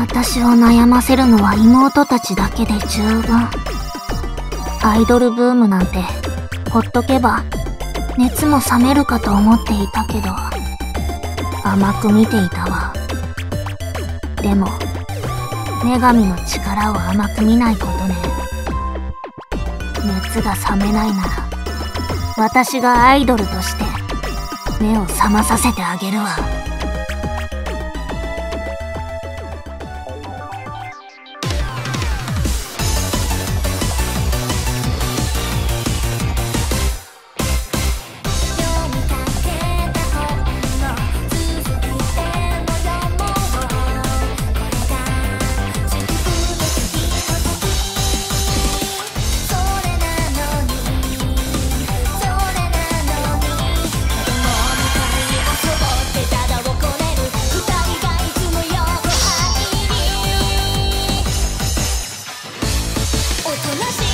私を悩ませるのは妹たちだけで十分。アイドルブームなんてほっとけば熱も冷めるかと思っていたけど甘く見ていたわ。でも女神の力を甘く見ないことね。熱が冷めないなら私がアイドルとして目を覚まさせてあげるわ。おとなしい